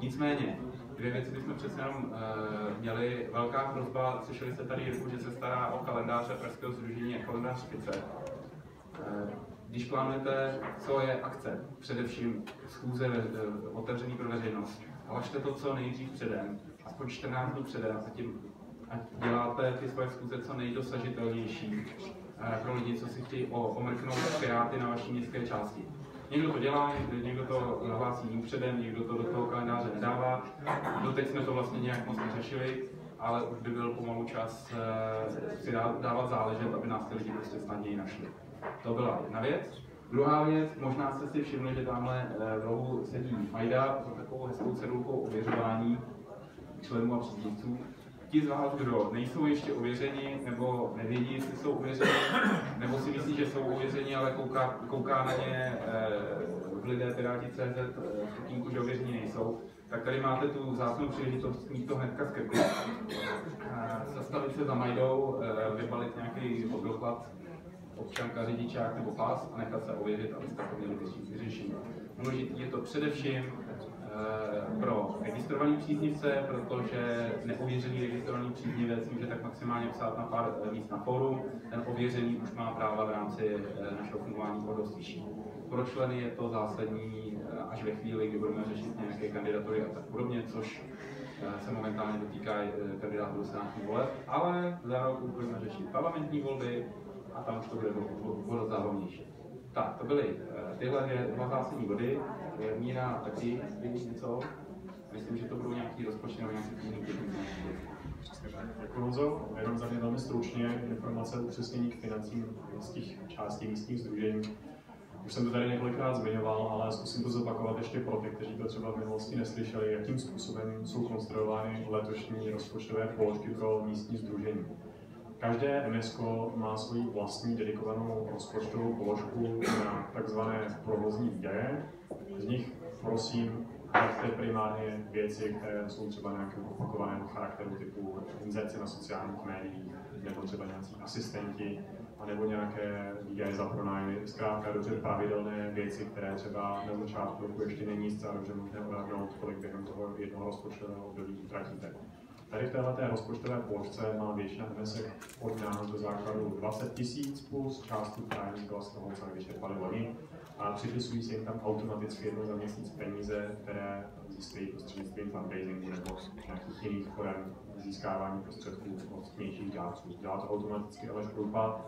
Nicméně, dvě věci bychom přece jenom uh, měli. Velká hrozba, slyšeli jste tady Jirku, že se stará o kalendáře Pražského združení a kalendář špice. Uh, když plánujete, co je akce, především schůze uh, otevřený pro veřejnost, hlašte to co nejdřív předem, aspoň 14 dní předem, a tím ať děláte ty svoje schůze co nejdosažitelnější eh, pro lidi, co si chtějí omrknout piráty na vaší městské části. Někdo to dělá, někdo to nahlásí předem, někdo to do toho kalendáře nedává. Doteď jsme to vlastně nějak moc neřešili, ale už by byl pomalu čas eh, si dávat záležet, aby nás ty lidi prostě snadněji našli. To byla jedna věc. Druhá věc, možná jste si všimli, že tamhle eh, v rohu sedí Majda s takovou hezkou cedulkou ověřování členů a příznivců. Ti z vás, kdo nejsou ještě ověřeni, nebo nevědí, jestli jsou ověřeni, nebo si myslí, že jsou ověřeni, ale kouká, kouká na ně eh, lidé Piráti.cz v stupínku, že ověření nejsou, tak tady máte tu zásnou příležitost mít to hnedka z krku. Zastavit se za Majdou, vybalit nějaký doklad občanka, řidičák nebo pas a nechat se ověřit, abyste to měli vyřešení. Důležitý je to především Eh, pro registrovaný příznivce, protože neověřený registrovaný příznivec může tak maximálně psát na pár míst na fóru, ten ověřený už má práva v rámci eh, našeho fungování o dost vyšší. Pro členy je to zásadní eh, až ve chvíli, kdy budeme řešit nějaké kandidatury a tak podobně, což se momentálně dotýká kandidátů do senátních voleb, ale za rok budeme řešit parlamentní volby a tam už to bude o záhodnější. Tak, to byly tyhle dvě, dva zásadní body. Míra taky vidí něco. Myslím, že to budou nějaký rozpočty nebo nějaký jiný. Děkuji Honzo. Jenom za mě velmi stručně informace upřesnění k financím z těch částí místních združení. Už jsem to tady několikrát zmiňoval, ale zkusím to zopakovat ještě pro ty, kteří to třeba v minulosti neslyšeli, jakým způsobem jsou konstruovány letošní rozpočtové položky pro místní združení. Každé MSK má svoji vlastní dedikovanou rozpočtovou položku na takzvané provozní výdaje. Z nich prosím nechte primárně věci, které jsou třeba nějakého opakovaného charakteru typu inzerce na sociálních médiích, nebo třeba nějací asistenti, anebo nějaké výdaje za pronájmy, zkrátka dobře pravidelné věci, které třeba na začátku roku ještě není zcela dobře možné odhadnout, kolik během toho jednoho rozpočtového období utratíte. Tady v této rozpočtové položce má většina MSek od nás do základu 20 tisíc plus částku, která byla z toho, co nevyčerpali loni. A připisují se jim tam automaticky jednou za měsíc peníze, které získají prostřednictvím fundraisingu nebo nějakých jiných forem získávání prostředků od vnějších dárců. Dělá to automaticky ale Škrupa.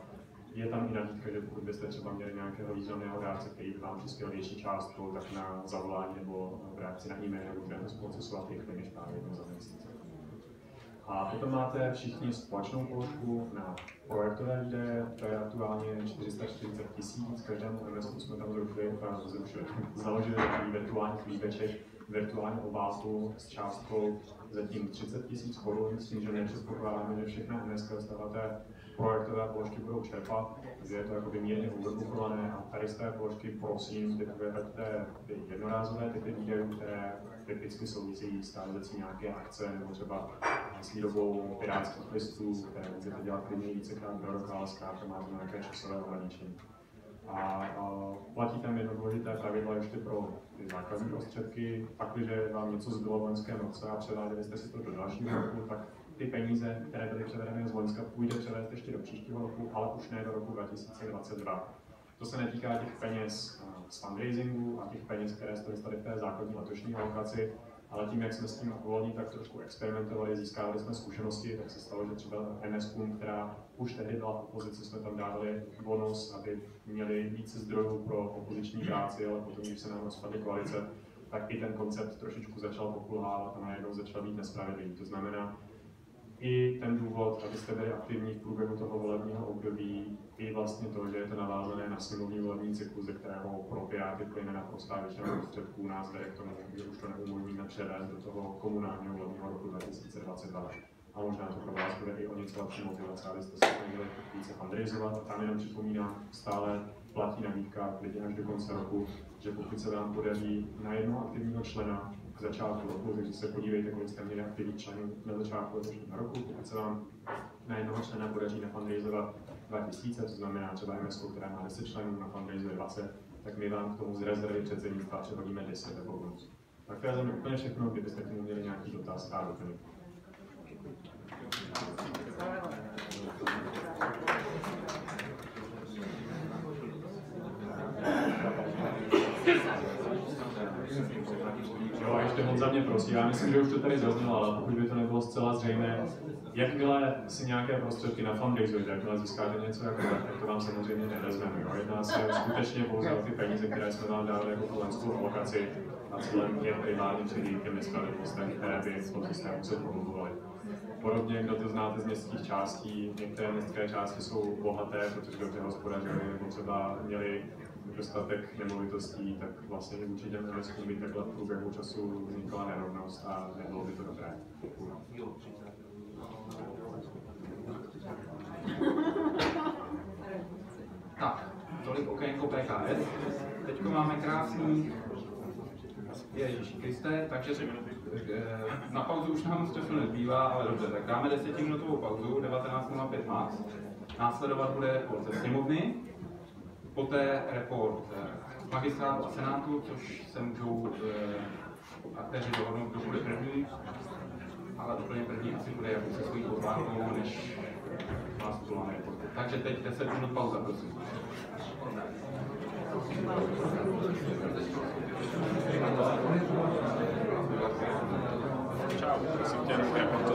Je tam i nabídka, že pokud byste třeba měli nějakého významného dárce, který by vám přispěl větší částku, tak na zavolání nebo v reakci na e-mail budeme zprocesovat rychle než právě jednou za měsíc. A potom máte všichni společnou položku na projektové výdaje, to je aktuálně 440 tisíc, každému MSku jsme tam zrušili, zrušili. (laughs) Založili takový virtuální klíbeček, virtuální obálku s částkou zatím 30 tisíc korun, s tím, že nepředpokládáme, že všechna MSK stáváte projektové položky budou čerpat, takže je to jako mírně overbookované a tady z té položky prosím takové té jednorázové typy výdajů, které typicky souvisejí s realizací nějaké akce nebo třeba výrobou pirátských listů, které můžete dělat klidně vícekrát do roka, ale zkrátka máte nějaké časové ograničení. A, a platí tam jedno důležité pravidlo ještě pro ty základní prostředky. Když vám něco zbylo v loňském roce a převáděli jste si to do dalšího roku, tak ty peníze, které byly převedeny z Loňska, půjde převést ještě do příštího roku, ale už ne do roku 2022. To se netýká těch peněz eh, z fundraisingu a těch peněz, které jste dostali v té základní letošní alokaci, ale tím, jak jsme s tím volní tak trošku experimentovali, získávali jsme zkušenosti, tak se stalo, že třeba MS, která už tehdy byla v opozici, jsme tam dávali bonus, aby měli více zdrojů pro opoziční práci, ale potom, když se nám rozpadly koalice, tak i ten koncept trošičku začal pokulhávat a najednou začal být nespravedlivý. To znamená, i ten důvod, abyste byli aktivní v průběhu toho volebního období, i vlastně to, že je to navázané na sněmovní volební cyklus, ze kterého pro Piráty plyne naprostá většina prostředků, nás vede k tomu, že už to neumožníme převést do toho komunálního volebního roku 2022. A možná to pro vás bude i o něco lepší motivace, abyste se měli více fundraizovat. A tam jenom připomínám, stále platí nabídka lidi až do konce roku, že pokud se vám podaří na jednoho aktivního člena k začátku roku, takže se podívejte, kolik jste měli aktivních členů na začátku letošního roku. Pokud se vám na jednoho člena podaří nafundraizovat 2000, to znamená třeba MS, která má 10 členů, na fundraizuje 20, tak my vám k tomu z rezervy předsednictva přehodíme 10 jako bonus. Tak to je za mě úplně všechno, kdybyste k tomu měli nějaký dotaz a doplněk. Jo, a ještě Honza mě prosí, já myslím, že už to tady zaznělo, ale pokud by to nebylo zcela zřejmé, jakmile si nějaké prostředky na fundraizujete, jakmile získáte něco jako tak, tak to vám samozřejmě nevezmeme. Jo. Jedná se skutečně pouze o ty peníze, které jsme vám dali jako kolenskou alokaci a cílem je primárně předjít těm nespravedlnostem, které by v tom systému se prohlubovaly. Podobně, kdo to znáte z městských částí, některé městské části jsou bohaté, protože dobře hospodařili, nebo třeba měli dostatek nemovitostí, tak vlastně vůči těm investům by takhle v průběhu času vznikla nerovnost a nebylo by to dobré. Tak, tolik okénko PKS. Teď máme krásný Ježíši Kriste, takže eh, na pauzu už nám moc času nezbývá, ale dobře, tak dáme desetiminutovou pauzu, 19.05 max. Následovat bude polce sněmovny, poté report magistrátu a senátu, což se můžou eh, aktéři dohodnout, kdo bude první, ale úplně první asi bude jako se svojí pozvánkou, než vás tu máme report. Takže teď 10 minut pauza, prosím. Čau, prosím tě, jak to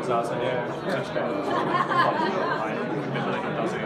v zásadě přečteme. A jenom kdyby byly dotazy,